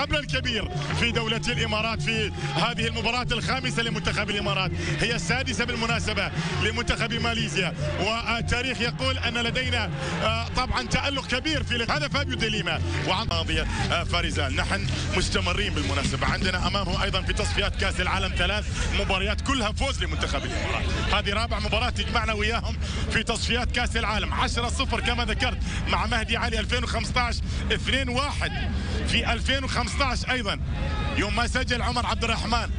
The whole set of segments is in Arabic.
قبل الكبير في دولة الإمارات في هذه المباراة الخامسة لمنتخب الإمارات هي السادسة بالمناسبة لمنتخب ماليزيا. والتاريخ يقول أن لدينا آه، طبعا تألق كبير في هذا فابيو ديليما وعن ماضية آه، فاريزال نحن مستمرين بالمناسبة. عندنا أمامه أيضا في تصفيات كأس العالم ثلاث مباريات كلها فوز لمنتخب الإمارات. هذه رابع مباراة تجمعنا وياهم في تصفيات كأس العالم. 10-0 كما ذكرت مع مهدي علي 2015 2-1 في 2015 أيضا. يوم ما سجل عمر عبد الرحمن.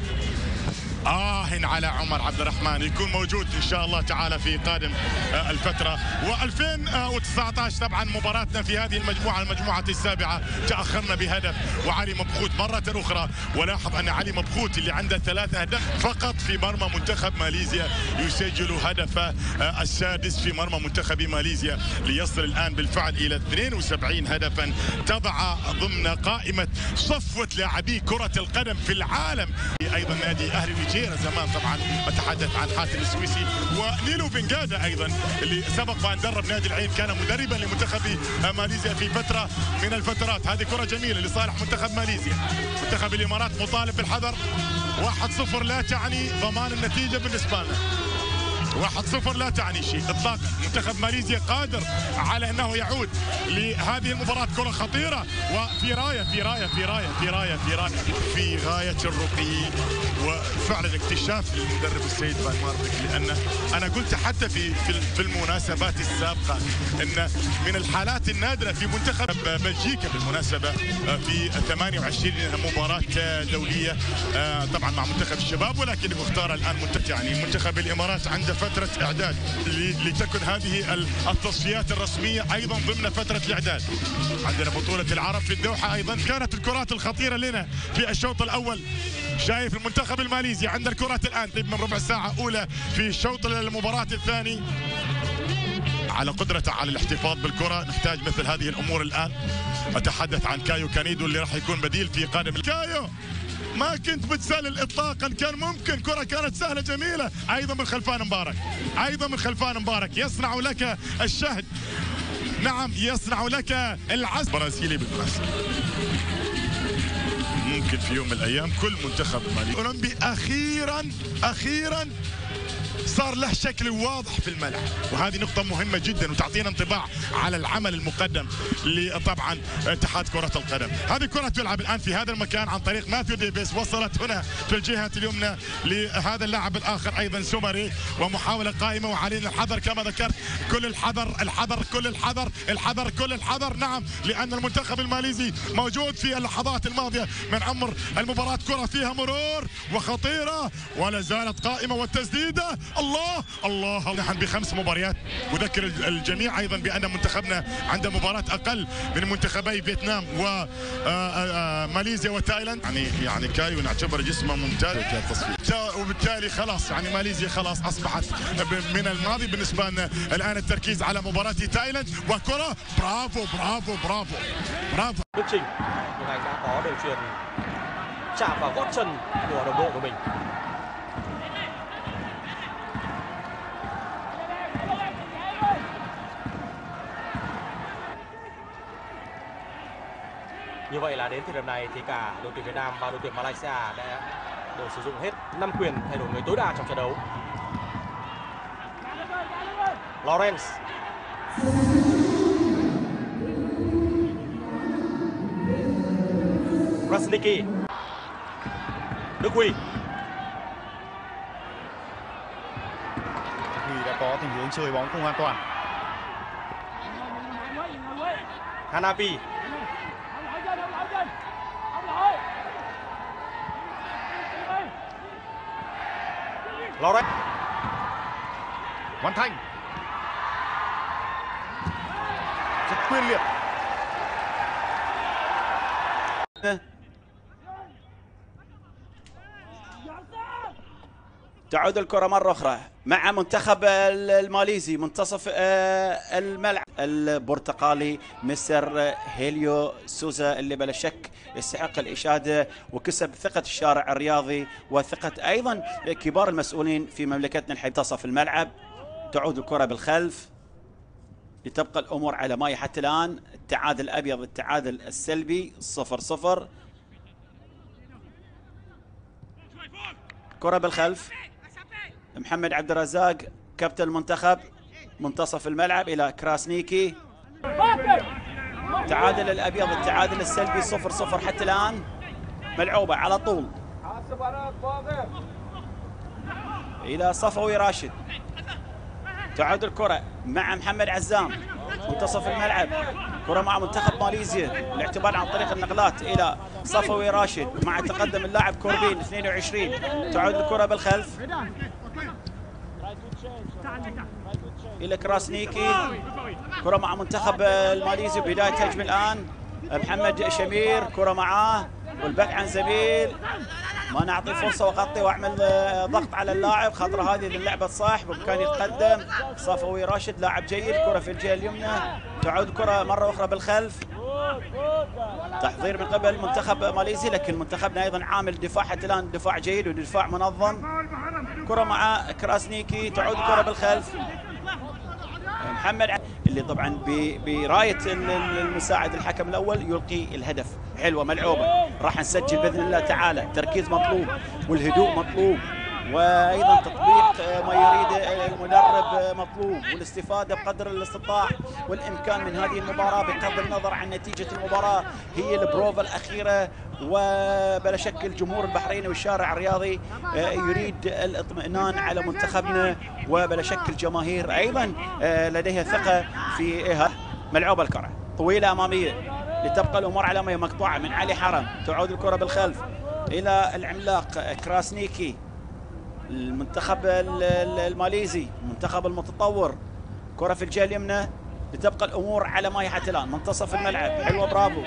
آه على عمر عبد الرحمن. يكون موجود إن شاء الله تعالى في قادم آه، الفترة. و2019 طبعا مباراتنا في هذه المجموعة المجموعة السابعة. تأخرنا بهدف. وعلي مبخوت مرة أخرى. ولاحظ أن علي مبخوت اللي عنده ثلاث أهداف فقط في مرمى منتخب ماليزيا يسجل هدف آه، السادس في مرمى منتخب ماليزيا. ليصل الآن بالفعل إلى 72 هدفا تضع ضمن قائمة صفوة لاعبي كرة القدم في العالم. أيضا نادي أهلي نيجيريا زمان طبعا أتحدث عن حاتم السويسي ونيلو بنجادا أيضا اللي سبق وأن درب نادي العين كان مدربا لمنتخب ماليزيا في فترة من الفترات. هذه كرة جميلة لصالح منتخب ماليزيا. منتخب الإمارات مطالب بالحذر 1-0 لا تعني ضمان النتيجة بالنسبة لنا واحد صفر لا تعني شيء. اطلاقا منتخب ماليزيا قادر على أنه يعود لهذه المباراة. كرة خطيرة. وفي راية في راية في راية في راية في راية في غاية الرقي. وفعلا اكتشاف للمدرب السيد فان ماربك لأن أنا قلت حتى في في المناسبات السابقة أن من الحالات النادرة في منتخب بلجيكا بالمناسبة في 28 مباراة دولية طبعا مع منتخب الشباب ولكن مختار الآن منتخب يعني منتخب الإمارات عنده فترة إعداد لتكن هذه التصفيات الرسمية أيضا ضمن فترة الإعداد. عندنا بطولة العرب في الدوحة أيضا. كانت الكرات الخطيرة لنا في الشوط الأول. شايف المنتخب الماليزي عند الكرات الآن. طيب من ربع ساعة أولى في الشوط المباراة الثاني. على قدرته على الاحتفاظ بالكرة. نحتاج مثل هذه الأمور الآن. أتحدث عن كايو كانيدو اللي راح يكون بديل في قادم كايو! ما كنت بتسلل اطلاقا. كان ممكن. كرة كانت سهلة جميلة. أيضا من خلفان مبارك. أيضا من خلفان مبارك. يصنع لك الشهد. نعم يصنع لك العز برازيلي بالمناسبة. ممكن في يوم من الأيام كل منتخب مالي. أولمبي أخيرا أخيرا صار له شكل واضح في الملعب. وهذه نقطة مهمة جدا وتعطينا انطباع على العمل المقدم لطبعا اتحاد كرة القدم. هذه كرة تلعب الآن في هذا المكان عن طريق ماثيو ديفيس وصلت هنا في الجهة اليمنى لهذا اللاعب الآخر أيضا سومري. ومحاولة قائمة وعلينا الحذر كما ذكرت. كل الحذر الحذر كل الحذر الحذر كل الحذر. نعم لأن المنتخب الماليزي موجود في اللحظات الماضية من عمر المباراة كرة فيها مرور وخطيرة ولا زالت قائمة والتسديدة. الله الله نحن بخمس مباريات. أذكر الجميع أيضا بأن منتخبنا عنده مباراة أقل من منتخبي فيتنام وماليزيا آه، آه، وتايلاند. يعني يعني كايو نعتبر جسمه ممتاز. وبالتالي خلاص يعني ماليزيا خلاص أصبحت من الماضي. بالنسبة لنا الآن التركيز على مباراة تايلاند وكرة. برافو برافو برافو برافو. Chạm vào gót chân của đồng đội của mình. Như vậy là đến thời điểm này thì cả đội tuyển Việt Nam và đội tuyển Malaysia đã đều sử dụng hết 5 quyền thay đổi người tối đa trong trận đấu. Lawrence. Rasniki Đức Huy. Huy đã có tình huống chơi bóng không an toàn. Hanapi. Lawrence. Văn Thanh. Rất quyết liệt تعود الكرة مرة أخرى مع منتخب الماليزي منتصف آه، الملعب. البرتقالي مستر هيليو سوزا اللي بلا شك يستحق الإشادة وكسب ثقة الشارع الرياضي وثقة أيضا كبار المسؤولين في مملكتنا الحبيبة منتصف الملعب. تعود الكرة بالخلف. لتبقى الأمور على ما حتى الآن. التعادل الأبيض التعادل السلبي صفر صفر. كرة بالخلف. محمد عبد الرزاق كابتن المنتخب منتصف الملعب إلى كراسنيكي. تعادل الأبيض التعادل السلبي صفر صفر حتى الآن. ملعوبة على طول. إلى صفوي راشد. تعود الكرة مع محمد عزام. منتصف الملعب. كرة مع منتخب ماليزيا الاعتماد عن طريق النقلات إلى صفوي راشد مع تقدم اللاعب كوربين 22 تعود الكرة بالخلف. إلى كراسنيكي. كرة مع منتخب الماليزي بداية هجم الآن. محمد شمير كرة معاه. والبحث عن زميل. ما نعطي فرصة وأغطي وأعمل ضغط على اللاعب. خاطر هذه اللعبة صح بإمكانه يتقدم صفوي راشد لاعب جيد. كرة في الجهة اليمنى. تعود كرة مرة أخرى بالخلف. تحضير من قبل منتخب ماليزيا لكن منتخبنا أيضا عامل دفاع حتى الآن دفاع جيد ودفاع منظم. كرة مع كراسنيكي تعود كرة بالخلف. محمد اللي طبعا براية المساعد الحكم الأول يلقي الهدف. حلوة ملعوبة. راح نسجل بإذن الله تعالى. تركيز مطلوب. والهدوء مطلوب. وأيضا تطبيق ما يريد المدرب مطلوب والاستفادة بقدر الاستطاع والإمكان من هذه المباراة بغض النظر عن نتيجة المباراة هي البروفا الأخيرة وبلا شك الجمهور البحريني والشارع الرياضي يريد الاطمئنان على منتخبنا وبلا شك الجماهير أيضا لديها ثقة في ملعوبه الكرة. طويلة أمامية لتبقى الأمور على ما هي مقطوعة من علي حرم تعود الكرة بالخلف إلى العملاق كراسنيكي. المنتخب الماليزي المنتخب المتطور. كرة في الجهة اليمنى لتبقى الأمور على ما حتى الآن منتصف الملعب. حلوة برافو.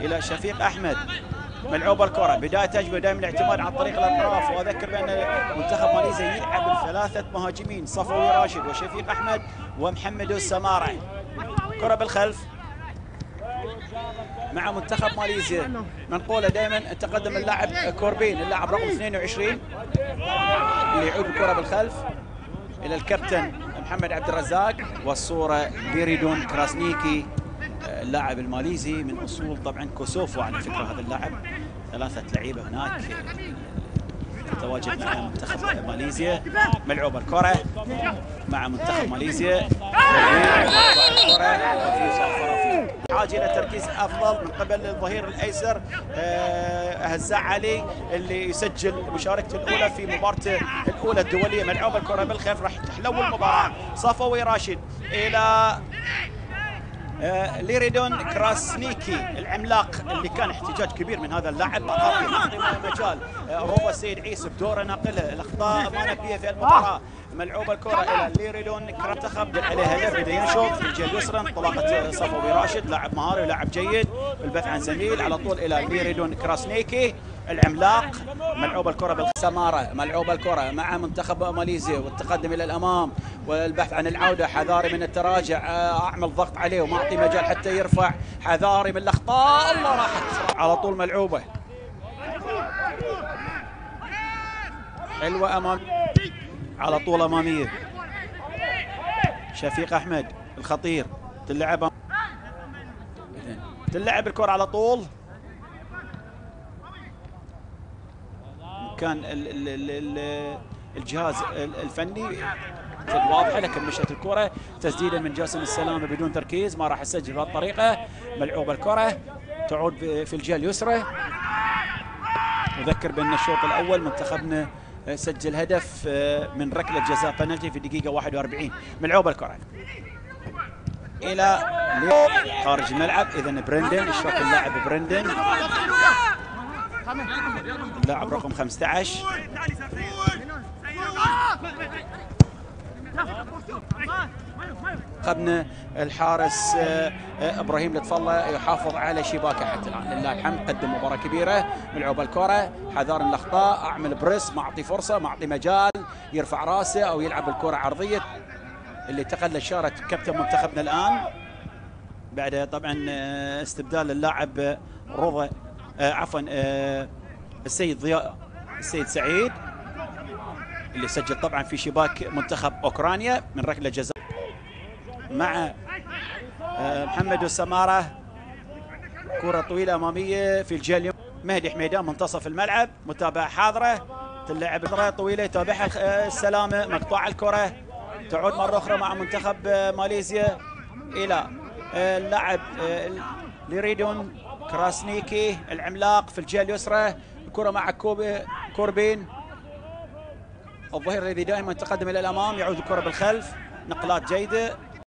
إلى شفيق أحمد. ملعوبة الكرة. بداية تجربة دائما الاعتماد عن طريق الأطراف. وأذكر بأن منتخب ماليزيا يلعب بثلاثة مهاجمين صفوي راشد وشفيق أحمد ومحمد السمارة. كرة بالخلف. مع منتخب ماليزيا. منقولة دائما تقدم اللاعب كوربين اللاعب رقم 22 اللي يعود الكرة بالخلف إلى الكابتن محمد عبد الرزاق والصورة ليريدون كراسنيكي اللاعب الماليزي من أصول طبعا كوسوفو على فكرة هذا اللاعب. ثلاثة لعيبة هناك. تتواجد مع منتخب ماليزيا ملعوبه الكرة مع منتخب ماليزيا. إلى تركيز أفضل من قبل الظهير الأيسر هزاع علي اللي يسجل مشاركته الأولى في مبارته الأولى الدولية. ملعوبه الكرة بالخلف راح تحلو المباراة. صفوي راشد إلى ليريدون كراسنيكي العملاق اللي كان احتجاج كبير من هذا اللاعب. نعطي مجال روبا السيد عيسى بدوره ناقله الأخطاء ما في المباراة. ملعوبه الكرة إلى ليريدون منتخب عليها هدف بدا في الجهه اليسرى انطلاقه صفوي راشد لاعب مهاري ولاعب جيد. البث عن زميل على طول إلى ليريدون كراسنيكي. العملاق ملعوبه الكرة بالسماره ملعوبه الكرة مع منتخب ماليزيا والتقدم إلى الأمام والبحث عن العودة. حذاري من التراجع أعمل ضغط عليه وما أعطي مجال حتى يرفع. حذاري من الأخطاء الله راحت. على طول ملعوبة. حلوة أمام على طول أمامية. شفيق أحمد الخطير تلعب تلعب الكرة على طول. كان ال ال ال الجهاز الفني واضحة لكن مشت الكرة تسديدا من جاسم السلامه بدون تركيز ما راح يسجل بهذه الطريقة ملعوبه الكرة تعود في الجهة اليسرى. أذكر بأن الشوط الأول منتخبنا سجل هدف من ركلة جزاء بنالتي في الدقيقه 41 ملعوبه الكرة. إلى خارج الملعب. اذا برندن اشراك اللاعب برندن. اللاعب رقم 15 خدنا الحارس إبراهيم لطف الله يحافظ على شباكه حتى الآن. اللاعب حمد قدم مباراة كبيرة ملعوبه الكرة. حذار من الأخطاء أعمل بريس ما أعطي فرصة ما أعطي مجال يرفع رأسه أو يلعب الكرة عرضية. اللي تقلد شارة كابتن منتخبنا الآن. بعد طبعا استبدال اللاعب رضا عفوا السيد ضياء السيد سعيد اللي سجل طبعا في شباك منتخب أوكرانيا من ركلة جزاء مع آه، محمد السماره كرة طويلة أمامية في الجهة مهدي حميدان منتصف الملعب متابعه حاضره تلعب طويلة يتابعها آه، السلامه مقطوعة الكرة تعود مرة أخرى مع منتخب آه، ماليزيا إلى آه، اللاعب آه، ليريدون كراسنيكي العملاق في الجهة اليسرى الكرة مع كوبي كوربين. الظهير الذي دائما يتقدم إلى الأمام يعود الكرة بالخلف نقلات جيدة.